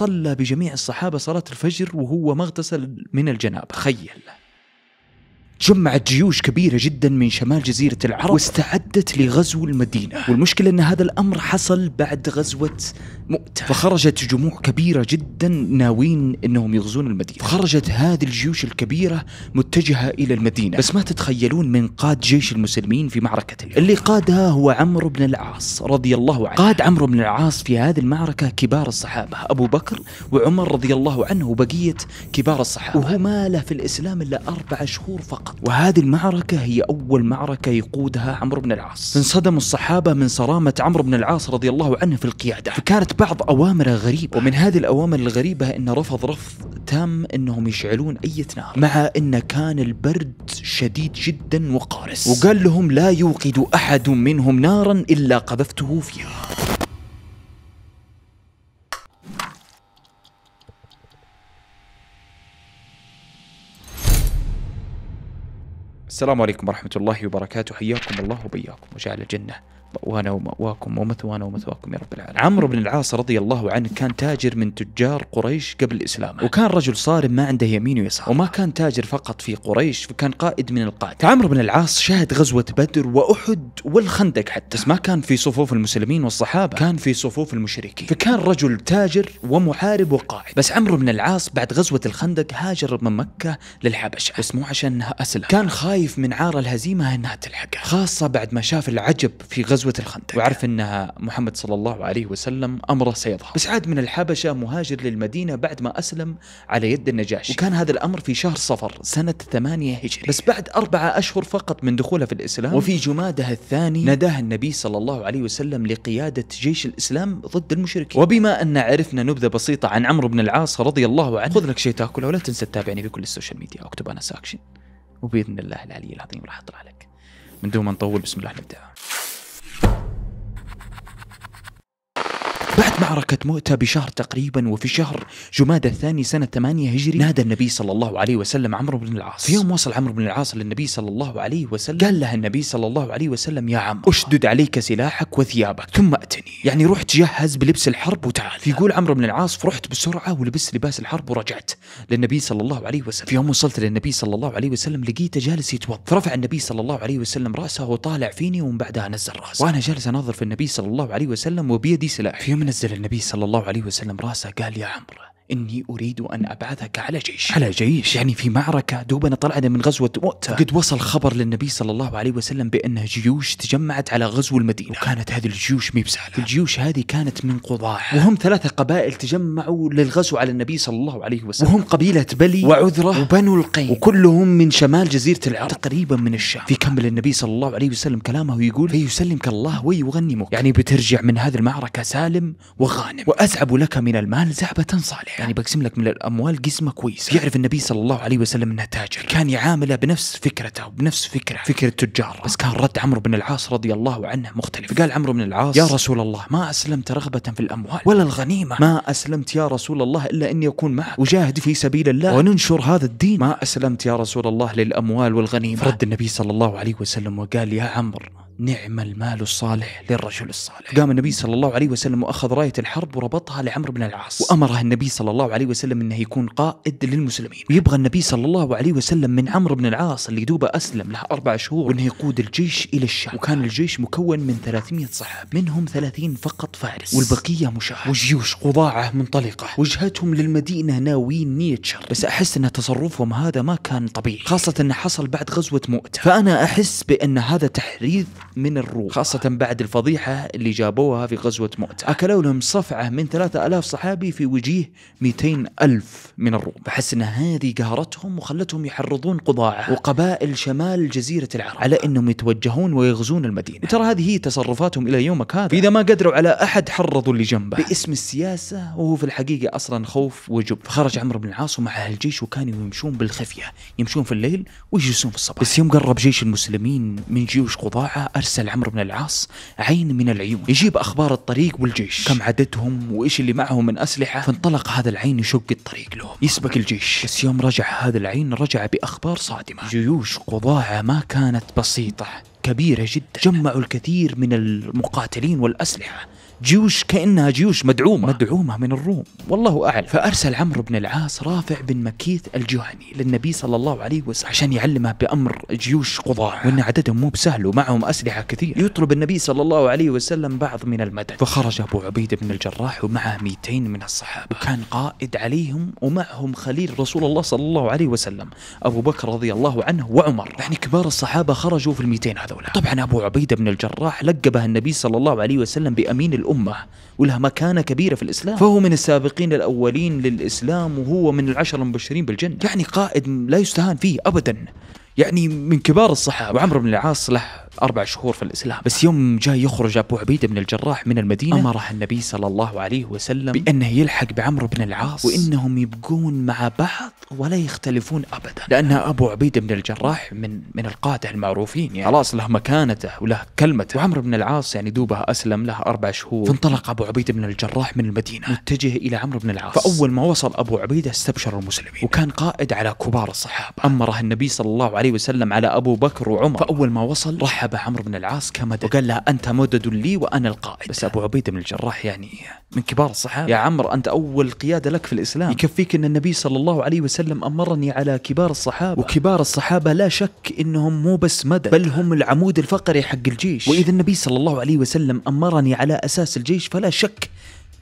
صلى بجميع الصحابة صلاة الفجر وهو مغتسل من الجنابة. تخيل جمعت جيوش كبيرة جدا من شمال جزيرة العرب واستعدت لغزو المدينة. والمشكلة أن هذا الأمر حصل بعد غزوة مؤتة. فخرجت جموع كبيرة جدا ناويين أنهم يغزون المدينة. فخرجت هذه الجيوش الكبيرة متجهة إلى المدينة. بس ما تتخيلون من قاد جيش المسلمين في معركة اليوم. اللي قادها هو عمرو بن العاص رضي الله عنه. قاد عمرو بن العاص في هذه المعركة كبار الصحابة. أبو بكر وعمر رضي الله عنه وبقية كبار الصحابة. وهو ما له في الإسلام إلا أربع شهور فقط. وهذه المعركة هي أول معركة يقودها عمرو بن العاص. انصدموا الصحابة من صرامة عمرو بن العاص رضي الله عنه في القيادة. فكانت بعض أوامره غريبة. ومن هذه الأوامر الغريبة أنه رفض رفض تام أنهم يشعلون أي نار مع أن كان البرد شديد جدا وقارس. وقال لهم لا يوقد أحد منهم نارا إلا قذفته فيها. السلام عليكم ورحمة الله وبركاته. حياكم الله وبياكم وجعل الجنة. مأوانا ومأواكم ومثوانا ومثواكم يا رب العالمين. عمرو بن العاص رضي الله عنه كان تاجر من تجار قريش قبل الإسلام. وكان رجل صارم ما عنده يمين ويسار. وما كان تاجر فقط في قريش فكان قائد من القادة. فعمرو بن العاص شهد غزوة بدر وأحد والخندق حتى. بس ما كان في صفوف المسلمين والصحابة. كان في صفوف المشركين. فكان رجل تاجر ومحارب وقائد بس عمرو بن العاص بعد غزوة الخندق هاجر من مكة للحبشة. بس مو عشان أسلم. كان خايف من عار الهزيمة إنها تلحقه. خاصة بعد ما شاف العجب في غزوة الخندق. وعرف إنه محمد صلى الله عليه وسلم امره سيظهر. بس عاد من الحبشة مهاجر للمدينة بعد ما أسلم على يد النجاشي. وكان هذا الأمر في شهر صفر سنة ثمانية هجري. بس بعد أربعة أشهر فقط من دخوله في الإسلام وفي جمادى الثاني نداه النبي صلى الله عليه وسلم لقيادة جيش الإسلام ضد المشركين. وبما أن عرفنا نبذة بسيطة عن عمرو بن العاص رضي الله عنه خذ لك شيء تأكله ولا تنسى تتابعني في كل ال social media واكتب أنس آكشن. وبإذن الله العلي العظيم راح أطلع لك. من دون ما نطول بسم الله نبدأ بعد معركة مؤتة بشهر تقريبا وفي شهر جمادى الثاني سنة 8 هجري نادى النبي صلى الله عليه وسلم عمرو بن العاص. في يوم وصل عمرو بن العاص للنبي صلى الله عليه وسلم قال له النبي صلى الله عليه وسلم يا عم أشدد عليك سلاحك وثيابك ثم أتني. يعني روح تجهز بلبس الحرب وتعال. فيقول عمرو بن العاص فرحت بسرعة ولبست لباس الحرب ورجعت للنبي صلى الله عليه وسلم. في يوم وصلت للنبي صلى الله عليه وسلم لقيته جالس يتوضأ. فرفع النبي صلى الله عليه وسلم رأسه وطالع فيني ومن بعدها نزل رأسه. وأنا جالس أناظر في النبي صلى الله عليه وسلم وبيدي سلاح في يوم نزل النبي صلى الله عليه وسلم راسه قال يا عمرو إني أريد أن أبعثك على جيش. على جيش. يعني في معركة دوبنا طلعنا من غزوة مؤتة. قد وصل خبر للنبي صلى الله عليه وسلم بأن جيوش تجمعت على غزو المدينة. وكانت هذه الجيوش مي بسهلة الجيوش هذه كانت من قضاع وهم ثلاثة قبائل تجمعوا للغزو على النبي صلى الله عليه وسلم. وهم قبيلة بلي وعذرة. وبنو القين وكلهم من شمال جزيرة العرب. تقريبا من الشام. في كمل النبي صلى الله عليه وسلم كلامه ويقول فيسلمك الله ويغنمك. يعني بترجع من هذه المعركة سالم وغانم. وأزعب لك من المال زعبة صالحة. يعني بقسم لك من الأموال قسمة كويسة يعرف النبي صلى الله عليه وسلم أنه تاجر. كان يعامله بنفس فكرته وبنفس فكرة. فكرة التجار. بس كان رد عمرو بن العاص رضي الله عنه مختلف. فقال عمرو بن العاص يا رسول الله ما أسلمت رغبة في الأموال ولا الغنيمة. ما أسلمت يا رسول الله إلا أني أكون معك. وجاهد في سبيل الله. وننشر هذا الدين. ما أسلمت يا رسول الله للأموال والغنيمة. فرد النبي صلى الله عليه وسلم وقال يا عمرو نعم المال الصالح للرجل الصالح. قام النبي صلى الله عليه وسلم وأخذ راية الحرب وربطها لعمرو بن العاص. وأمره النبي صلى الله عليه وسلم أنه يكون قائد للمسلمين. ويبغى النبي صلى الله عليه وسلم من عمرو بن العاص اللي دوبه أسلم له أربع شهور وأنه يقود الجيش إلى الشام. وكان الجيش مكون من 300 صحاب منهم 30 فقط فارس. والبقية مشاة. وجيوش قضاعة منطلقة. وجهتهم للمدينة ناويين نية شر. بس أحس أن تصرفهم هذا ما كان طبيعي. خاصة أنه حصل بعد غزوة مؤتة. فأنا أحس بأن هذا تحريض من الروم خاصة بعد الفضيحة اللي جابوها في غزوة مؤتة أكلوا لهم صفعة من 3000 صحابي في وجيه 200 ألف من الروم. بحس أن هذه قهرتهم وخلتهم يحرضون قضاعة وقبائل شمال جزيرة العرب على أنهم يتوجهون ويغزون المدينة. وترى هذه هي تصرفاتهم إلى يومك هذا. فإذا ما قدروا على أحد حرضوا اللي جنبه. باسم السياسة وهو في الحقيقة أصلا خوف وجب. فخرج عمرو بن العاص ومعه الجيش وكانوا يمشون بالخفية. يمشون في الليل ويجلسون في الصباح. بس يوم قرب جيش المسلمين من جيوش قضاعة أرسل عمرو بن العاص عين من العيون. يجيب أخبار الطريق والجيش. كم عددهم وإيش اللي معهم من أسلحة. فانطلق هذا العين يشق الطريق لهم يسبق الجيش. بس يوم رجع هذا العين رجع بأخبار صادمة. جيوش قضاعة ما كانت بسيطة. كبيرة جدا. جمعوا الكثير من المقاتلين والأسلحة. جيوش كأنها جيوش مدعومة. مدعومة من الروم. والله أعلم. فأرسل عمرو بن العاص رافع بن مكيث الجهني للنبي صلى الله عليه وسلم عشان يعلمه بأمر جيوش قضاع وإن عددهم مو بسهل ومعهم أسلحة كثير يطلب النبي صلى الله عليه وسلم بعض من المدد فخرج أبو عبيده بن الجراح ومعه 200 من الصحابة. وكان قائد عليهم ومعهم خليل رسول الله صلى الله عليه وسلم. أبو بكر رضي الله عنه وعمر. يعني كبار الصحابة خرجوا في ال 200 هذولا. طبعا أبو عبيده بن الجراح لقبه النبي صلى الله عليه وسلم بأمين الأمة ولها مكانة كبيرة في الإسلام. فهو من السابقين الأولين للإسلام وهو من العشر المبشرين بالجنة. يعني قائد لا يستهان فيه ابدا. يعني من كبار الصحابة وعمرو بن العاص له أربع شهور في الإسلام بس يوم جاء يخرج أبو عبيدة بن الجراح من المدينة أمره النبي صلى الله عليه وسلم بأنه يلحق بعمرو بن العاص. وإنهم يبقون مع بعض ولا يختلفون أبدا. لأن أبو عبيدة بن الجراح من من القادة المعروفين يعني. خلاص له مكانته وله كلمته. وعمرو بن العاص يعني دوبه أسلم له أربع شهور. فانطلق أبو عبيدة بن الجراح من المدينة. متجه إلى عمرو بن العاص. فأول ما وصل أبو عبيدة استبشر المسلمين. وكان قائد على كبار الصحابة. أمره النبي صلى الله عليه وسلم على أبو بكر وعمر. فأول ما وصل رحب عمرو بن العاص كمدد وقال له أنت مدد لي وأنا القائد. بس أبو عبيدة بن الجراح يعني من كبار الصحابة. يا عمرو أنت أول قيادة لك في الإسلام. يكفيك أن النبي صلى الله عليه وسلم أمرني على كبار الصحابة. وكبار الصحابة لا شك أنهم مو بس مدد بل هم العمود الفقري حق الجيش. وإذا النبي صلى الله عليه وسلم أمرني على أساس الجيش فلا شك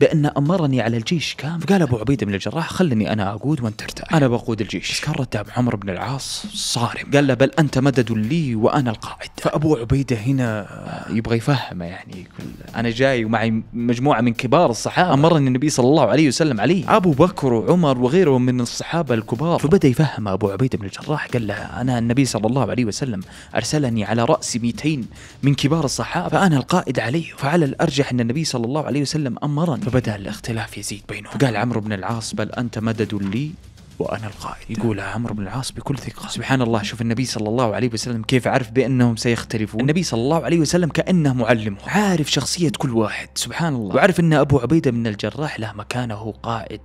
بأن أمرني على الجيش كامل. فقال أبو عبيدة بن الجراح خلني أنا أقود وأنت ترتاح. أنا بقود الجيش. بس كان رد عمرو بن العاص؟ صارم. قال له بل أنت مدد لي وأنا القائد. فأبو عبيدة هنا يبغى يفهمه يعني يقول أنا جاي ومعي مجموعة من كبار الصحابة. أمرني النبي صلى الله عليه وسلم عليه أبو بكر وعمر وغيرهم من الصحابة الكبار. فبدأ يفهم أبو عبيدة بن الجراح قال له أنا النبي صلى الله عليه وسلم أرسلني على رأس 200 من كبار الصحابة. فأنا القائد عليه فعلى الأرجح أن النبي صلى الله عليه وسلم أمرني. فبدأ الاختلاف يزيد بينهم. فقال عمرو بن العاص بل أنت مدد لي وأنا القائد. يقولها عمرو بن العاص بكل ثقة سبحان الله شوف النبي صلى الله عليه وسلم كيف عرف بأنهم سيختلفون. النبي صلى الله عليه وسلم كأنه معلمه عارف شخصية كل واحد. سبحان الله. وعارف أن أبو عبيدة بن الجراح له مكانه قائد.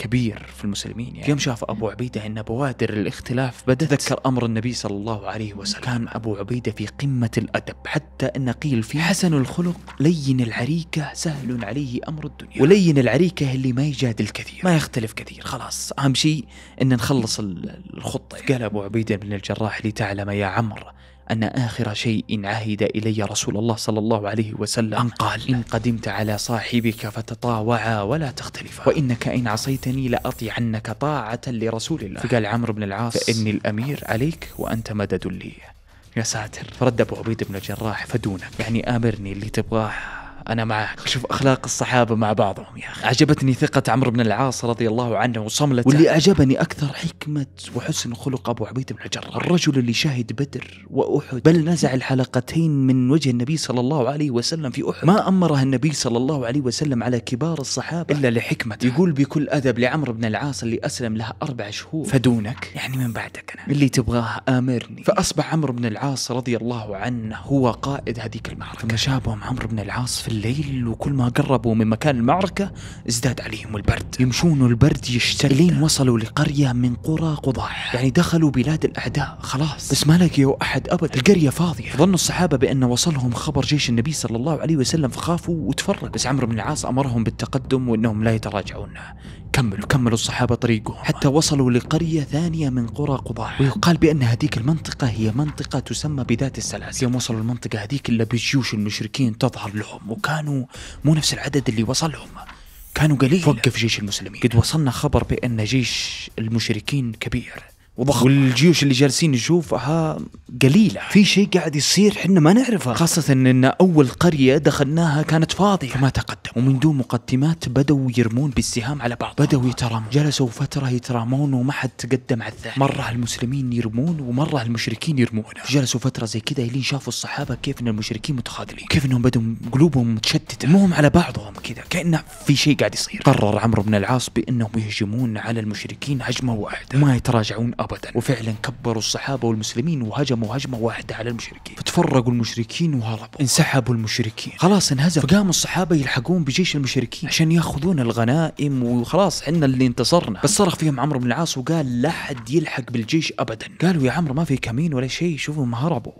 كبير في المسلمين يعني. يوم شاف أبو عبيدة أن بوادر الاختلاف بدأت تذكر أمر النبي صلى الله عليه وسلم. كان أبو عبيدة في قمة الأدب حتى أن قيل فيه حسن الخلق لين العريكة سهل عليه أمر الدنيا. ولين العريكة اللي ما يجادل كثير ما يختلف كثير خلاص. أهم شيء إن نخلص الخطة. قال أبو عبيدة بن الجراح لتعلم يا عمرو أن آخر شيء عهد إلي رسول الله صلى الله عليه وسلم. أن قال؟ إن قدمت على صاحبك فتطاوعا ولا تختلفا. وإنك إن عصيتني لأطيعنك طاعة لرسول الله. فقال عمرو بن العاص فإني الأمير عليك وأنت مدد لي. يا ساتر. فرد أبو عبيد بن الجراح فدونك. يعني آمرني اللي تبغاه أنا معك شوف أخلاق الصحابة مع بعضهم يا أخي. عجبتني ثقة عمرو بن العاص رضي الله عنه وصملته واللي أعجبني أكثر حكمة وحسن خلق أبو عبيده بن الجراح الرجل اللي شهد بدر وأحد. بل نزع الحلقتين من وجه النبي صلى الله عليه وسلم في أحد. ما امره النبي صلى الله عليه وسلم على كبار الصحابة. إلا لحكمته. يقول بكل أدب لعمرو بن العاص اللي أسلم له أربع شهور. فدونك. يعني من بعدك أنا. اللي تبغاه آمرني. فأصبح عمرو بن العاص رضي الله عنه هو قائد هذيك المعركة. ثم شابهم عمرو بن العاص في الليل وكل ما قربوا من مكان المعركة ازداد عليهم البرد. يمشون والبرد يشتد. لين وصلوا لقرية من قرى قضاح يعني دخلوا بلاد الأعداء خلاص. بس ما لقيوا أحد أبدا. القرية فاضية. ظنوا الصحابة بأن وصلهم خبر جيش النبي صلى الله عليه وسلم فخافوا وتفرقوا. بس عمرو بن العاص أمرهم بالتقدم وأنهم لا يتراجعون. كملوا كملوا الصحابة طريقهم. حتى وصلوا لقرية ثانية من قرى قضاح ويقال بأن هذيك المنطقة هي منطقة تسمى بذات السلاسل. يوم وصلوا المنطقة هذيك إلا بجيوش المشركين تظهر لهم. وكانوا مو نفس العدد اللي وصلهم. كانوا قليل. وقف جيش المسلمين. قد وصلنا خبر بأن جيش المشركين كبير. وضخم. والجيوش اللي جالسين نشوفها قليلة. في شيء قاعد يصير حنا ما نعرفه. خاصة إن أول قرية دخلناها كانت فاضية. فما تقدم. ومن دون مقدمات بدأوا يرمون بالسهام على بعض. بدأوا يترامون جلسوا فترة يترامون وما حد تقدم على الثاني مرة المسلمين يرمون ومرة المشركين يرمون. جلسوا فترة زي كذا لين شافوا الصحابة كيف إن المشركين متخاذلين. كيف إنهم بدوا قلوبهم متشتتة. مهم على بعضهم كذا كأنه في شيء قاعد يصير. قرر عمرو بن العاص بأنهم يهجمون على المشركين هجمة واحدة. وما يتراجعون ابدا. وفعلا كبروا الصحابة والمسلمين وهجموا هجمه واحدة على المشركين. فتفرقوا المشركين وهربوا. انسحبوا المشركين. خلاص انهزم فقاموا الصحابة يلحقون بجيش المشركين. عشان يأخذون الغنائم وخلاص إحنا اللي انتصرنا. بس صرخ فيهم عمرو بن العاص وقال لا حد يلحق بالجيش ابدا. قالوا يا عمرو ما في كمين ولا شيء شوفوا ما هربوا.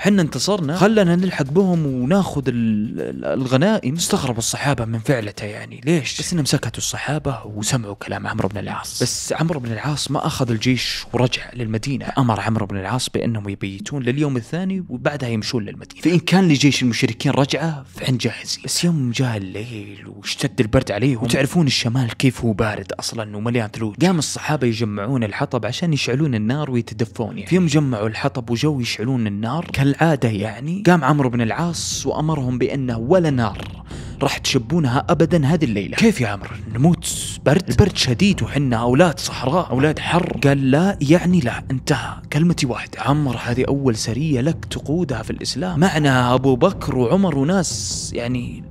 حنا انتصرنا. خلنا نلحق بهم وناخذ ال- ال- الغنائم. استغرب الصحابة من فعلته يعني. ليش؟ بس إنهم سكتوا الصحابة وسمعوا كلام عمرو بن العاص. بس عمرو بن العاص ما أخذ الجيش ورجع للمدينة. أمر عمرو بن العاص بأنهم يبيتون لليوم الثاني وبعدها يمشون للمدينة. فإن كان لجيش المشركين رجعة فعن جاهزين بس يوم جاء الليل واشتد البرد عليهم. وتعرفون الشمال كيف هو بارد أصلا ومليان ثلوج. قام الصحابة يجمعون الحطب عشان يشعلون النار ويتدفون يعني. في يوم جمعوا الحطب وجو يشعلون النار. كالعاده يعني قام عمرو بن العاص وأمرهم بأنه ولا نار راح تشبونها ابدا هذه الليلة. كيف يا عمرو؟ نموت. برد. البرد شديد وحنا أولاد صحراء. أولاد حر. قال لا يعني لا انتهى. كلمتي واحدة. عمر هذه أول سرية لك تقودها في الإسلام. معنا أبو بكر وعمر وناس يعني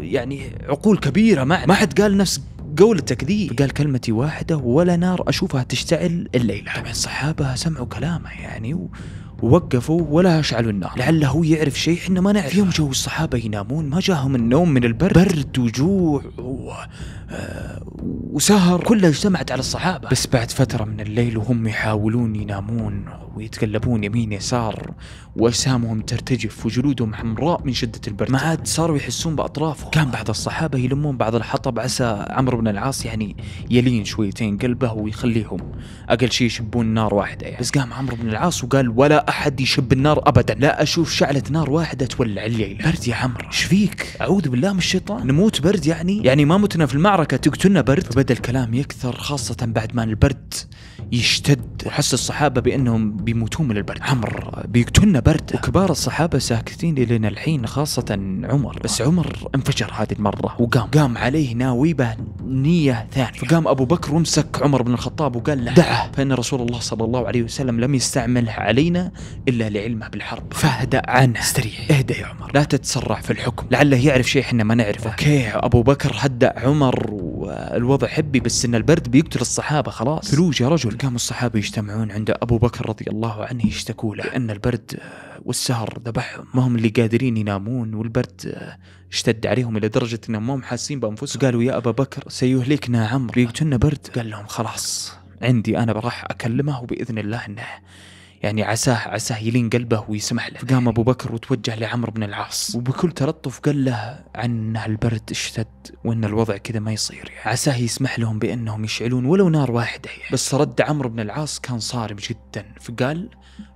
يعني عقول كبيرة ما ما حد قال نفس قولتك ذي قال كلمتي واحدة ولا نار أشوفها تشتعل الليلة. طبعا الصحابة سمعوا كلامه يعني و... ووقفوا ولا أشعلوا النار. لعله هو يعرف شيء إحنا ما نعرف. يوم جو الصحابة ينامون ما جاهم النوم من البرد. برد وجوع و... آه، وسهر. كلها اجتمعت على الصحابة. بس بعد فترة من الليل وهم يحاولون ينامون ويتقلبون يمين يسار وأجسامهم ترتجف وجلودهم حمراء من شدة البرد. ما عاد صاروا يحسون بأطرافهم. كان بعض الصحابة يلمون بعض الحطب عسى عمرو بن العاص يعني يلين شويتين قلبه ويخليهم أقل شيء يشبون نار واحدة يعني. بس قام عمرو بن العاص وقال ولا أحد يشب النار ابدا. لا أشوف شعلة نار واحدة تولع الليلة برد يا عمرو. إيش فيك؟ أعوذ بالله من الشيطان. نموت برد يعني؟ يعني ما متنا في المعركة تقتلنا برد. فبدأ الكلام يكثر خاصة بعد ما البرد يشتد. وحس الصحابة بأنهم بيموتون من البرد. عمر. بيقتلنا برد. وكبار الصحابة ساكتين لين الحين خاصة عمر. بس عمر انفجر هذه المرة وقام. قام عليه ناويبة نية ثانية. فقام أبو بكر ومسك عمر بن الخطاب وقال له دعه. فإن رسول الله صلى الله عليه وسلم لم يستعمله علينا إلا لعلمه بالحرب. فاهدأ عنه. استريح. اهدى يا عمر. لا تتسرع في الحكم. لعله يعرف شيء إحنا ما نعرفه. أوكي. أبو بكر هدأ عمر والوضع حبي بس إن البرد بيقتل الصحابة خلاص. ثلوج يا رجل. قاموا الصحابة يجتمعون عند أبو بكر رضي الله عنه يشتكوا له لأن البرد والسهر ذبحهم. ما هم اللي قادرين ينامون والبرد اشتد عليهم إلى درجة إنهم ما هم حاسين بأنفسهم. قالوا يا أبا بكر سيهلكنا عمرو. بيقتلنا برد. قال لهم خلاص عندي أنا راح أكلمه وبإذن الله إنه يعني عساه عساه يلين قلبه ويسمح له. فقام أبو بكر وتوجه لعمرو بن العاص. وبكل تلطف قال له عن البرد اشتد وأن الوضع كذا ما يصير يعني. عساه يسمح لهم بأنهم يشعلون ولو نار واحدة يعني. بس رد عمرو بن العاص كان صارم جدا. فقال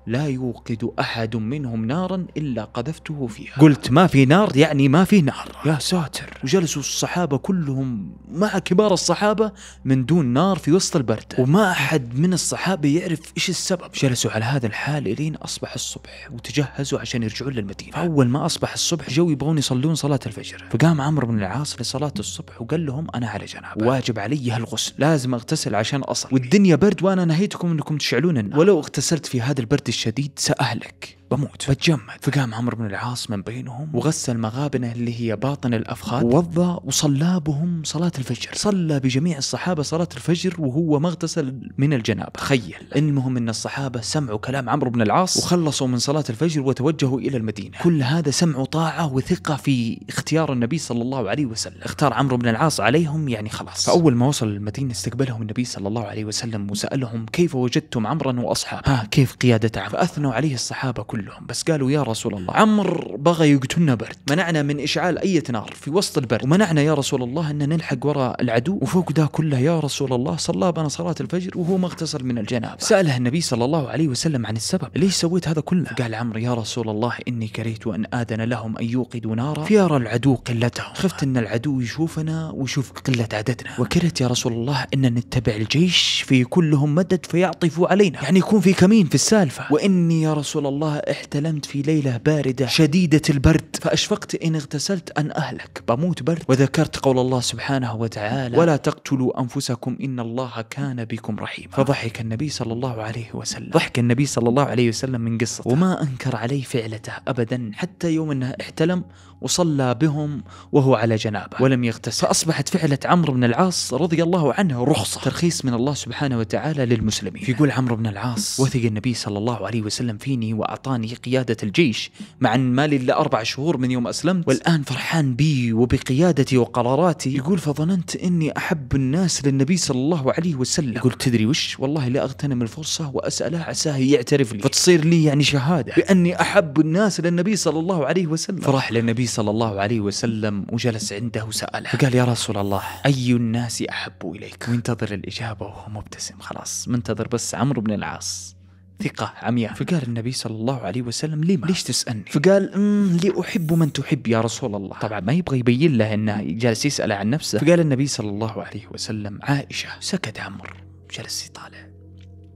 لا يوقد أحد منهم نارا إلا قذفته فيها. قلت ما في نار يعني ما في نار. يا ساتر. وجلسوا الصحابة كلهم مع كبار الصحابة من دون نار في وسط البرد. وما أحد من الصحابة يعرف إيش السبب. جلسوا على هذا الحال إلين أصبح الصبح وتجهزوا عشان يرجعون للمدينة. فأول ما أصبح الصبح جو يبغون يصلون صلاة الفجر. فقام عمرو بن العاص لصلاة الصبح وقال لهم أنا على جنابة. واجب علي هالغسل. لازم أغتسل عشان أصل. والدنيا برد وأنا نهيتكم أنكم تشعلون النار. ولو اغتسلت في هذا البرد الشديد سأهلك. بموت. بتجمد. فقام عمرو بن العاص من بينهم وغسل مغابنه اللي هي باطن الأفخاذ ووضى وصلى بهم صلاة الفجر. صلى بجميع الصحابة صلاة الفجر وهو ما اغتسل من الجنابة. تخيل. المهم إن الصحابة سمعوا كلام عمرو بن العاص وخلصوا من صلاة الفجر وتوجهوا إلى المدينة. كل هذا سمعوا طاعة وثقة في اختيار النبي صلى الله عليه وسلم. اختار عمرو بن العاص عليهم يعني خلاص. فأول ما وصل المدينة استقبلهم النبي صلى الله عليه وسلم وسألهم كيف وجدتم عمرا وأصحابه. ها كيف عمرو فأثنوا عليه الصحابة كلهم. بس قالوا يا رسول الله عمرو بغى يقتلنا برد. منعنا من إشعال أي نار في وسط البرد. ومنعنا يا رسول الله أن نلحق وراء العدو. وفوق ده كله يا رسول الله صلى بنا صلاة الفجر وهو ما اغتسل من الجنابة. سأله النبي صلى الله عليه وسلم عن السبب. ليش سويت هذا كله؟ قال عمرو يا رسول الله إني كرهت أن آذن لهم أن يوقدوا نارا. فيرى العدو قلتهم. خفت أن العدو يشوفنا ويشوف قلة عددنا. وكرهت يا رسول الله أن نتبع الجيش فيكون لهم مدد فيعطفوا علينا. يعني يكون في كمين في السالفة. وإني يا رسول الله احتلمت في ليلة باردة شديدة البرد. فأشفقت إن اغتسلت أن أهلك. بموت برد. وذكرت قول الله سبحانه وتعالى ولا تقتلوا أنفسكم إن الله كان بكم رحيما. فضحك النبي صلى الله عليه وسلم. ضحك النبي صلى الله عليه وسلم من قصته. وما أنكر عليه فعلته ابدا حتى يوم أنه احتلم وصلى بهم وهو على جنابه. ولم يغتسل. فأصبحت فعلة عمرو بن العاص رضي الله عنه رخصة. ترخيص من الله سبحانه وتعالى للمسلمين. يقول عمرو بن العاص وثق النبي صلى الله عليه وسلم فيني وأعطاني أعطاني قيادة الجيش. مع أن مالي إلا أربع شهور من يوم أسلمت. والآن فرحان بي وبقيادتي وقراراتي. يقول فظننت إني أحب الناس للنبي صلى الله عليه وسلم. يقول تدري وش؟ والله لا أغتنم الفرصة وأسأله عساه يعترف لي. فتصير لي يعني شهادة. بأني أحب الناس للنبي صلى الله عليه وسلم. فراح للنبي صلى الله عليه وسلم وجلس عنده وسأله. فقال يا رسول الله أي الناس أحب إليك؟ وينتظر الإجابة وهو مبتسم. خلاص منتظر بس عمرو بن العاص. ثقة عمياء. فقال النبي صلى الله عليه وسلم لما ليش تسألني؟ فقال أمم لي أحب من تحب يا رسول الله. طبعا ما يبغى يبين له أنه جالس يسأل عن نفسه. فقال النبي صلى الله عليه وسلم عائشة سكت عمرو جلس يطالع.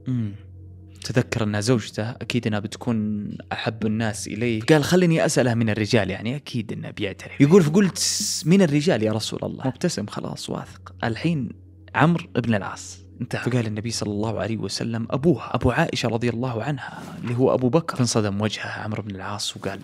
أمم. تذكر أن زوجته أكيد أنها بتكون أحب الناس إليه. قال خليني أسأله من الرجال يعني أكيد إنه بيعترف. يقول فقلت من الرجال يا رسول الله. مبتسم خلاص واثق. الحين عمرو بن العاص. انتهى فقال النبي صلى الله عليه وسلم ابوها أبو عائشة رضي الله عنها اللي هو أبو بكر. فانصدم وجهه عمرو بن العاص وقال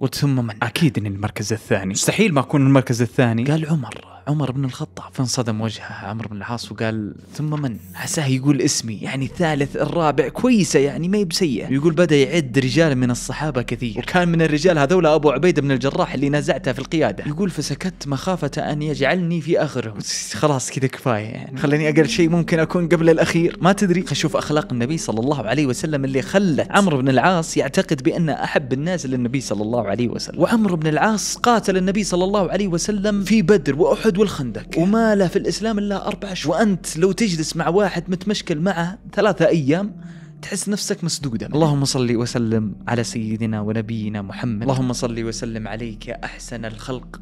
قلت ثم من؟ أكيد إني المركز الثاني. مستحيل ما أكون المركز الثاني. قال عمر. عمر بن الخطاب فانصدم وجهه عمرو بن العاص وقال ثم من؟ عساه يقول اسمي يعني الثالث الرابع كويسة يعني ما هي بسيئة. يقول بدأ يعد رجال من الصحابة كثير. وكان من الرجال هذولا أبو عبيده بن الجراح اللي نازعته في القيادة. يقول فسكت مخافة أن يجعلني في آخرهم. خلاص كذا كفاية يعني. خليني أقل شيء ممكن أكون قبل الأخير. ما تدري؟ خشوف أخلاق النبي صلى الله عليه وسلم اللي خلت عمرو بن العاص يعتقد بان أحب الناس للنبي صلى الله عليه وسلم. وعمرو بن العاص قاتل النبي صلى الله عليه وسلم في بدر والخندق. وما له في الإسلام إلا أربع شهور. وأنت لو تجلس مع واحد متمشكل معه ثلاثة أيام تحس نفسك مسدودة اللهم صل وسلم على سيدنا ونبينا محمد. اللهم صل وسلم عليك يا أحسن الخلق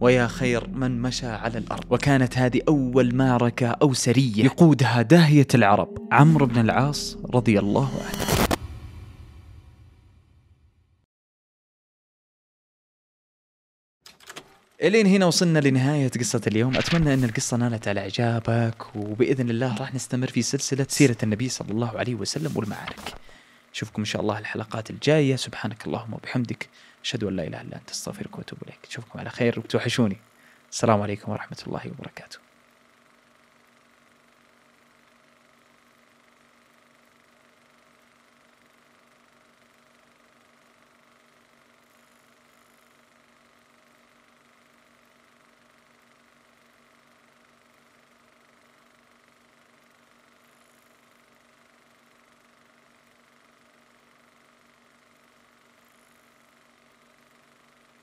ويا خير من مشى على الأرض. وكانت هذه أول معركة أو سرية يقودها داهية العرب. عمرو بن العاص رضي الله عنه. إلين هنا وصلنا لنهاية قصة اليوم، أتمنى أن القصة نالت على إعجابك وبإذن الله راح نستمر في سلسلة سيرة النبي صلى الله عليه وسلم والمعارك. نشوفكم إن شاء الله الحلقات الجاية، سبحانك اللهم وبحمدك، أشهد أن لا إله إلا أنت أستغفرك وأتوب إليك، نشوفكم على خير وتوحشوني. السلام عليكم ورحمة الله وبركاته.